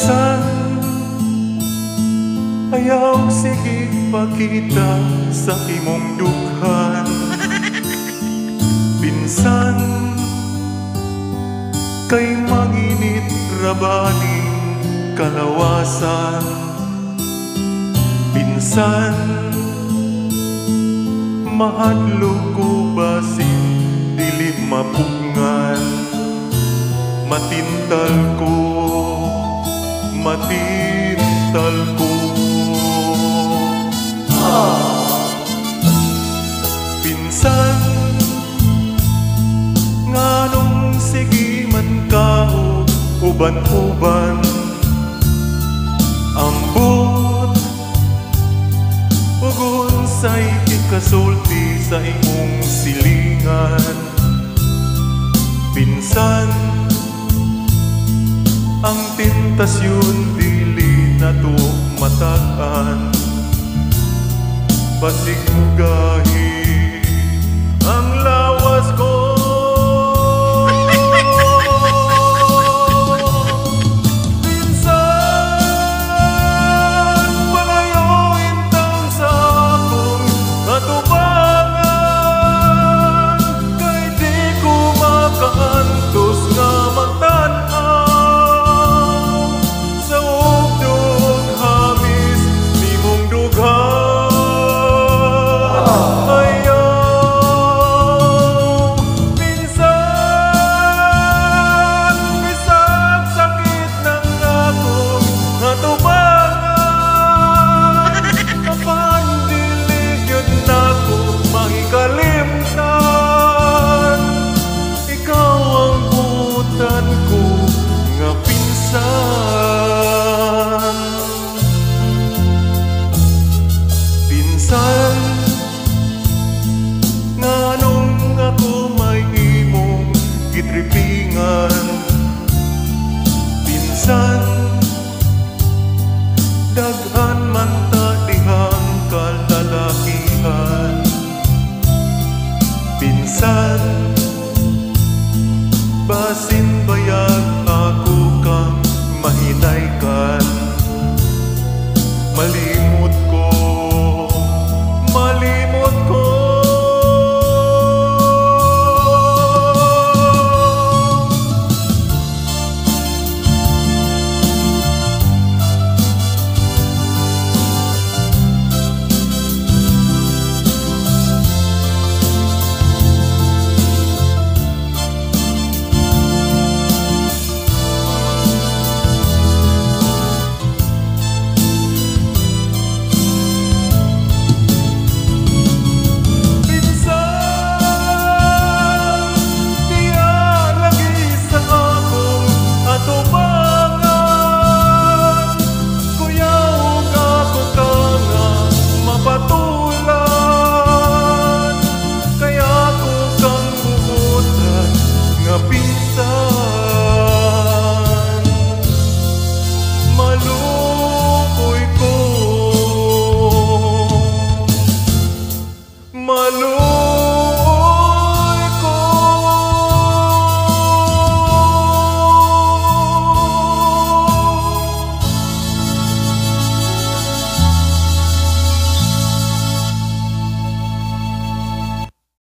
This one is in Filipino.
minsan Ayaw sige pakita sa imong dukhan. Pinsan Kay maginit rabaning kalawasan. Pinsan Mahadlog ko basin dilip mapungan? Matintal ko Matintal ko. Pinsan Nganong sige man ka Uban-uban Ambot Ugon sa'y ikasulti sa imong silingan Ang tentasyon dili na to matakan Basig gahi minsan Pasinbayag ako kang mahinaykan Mali Mal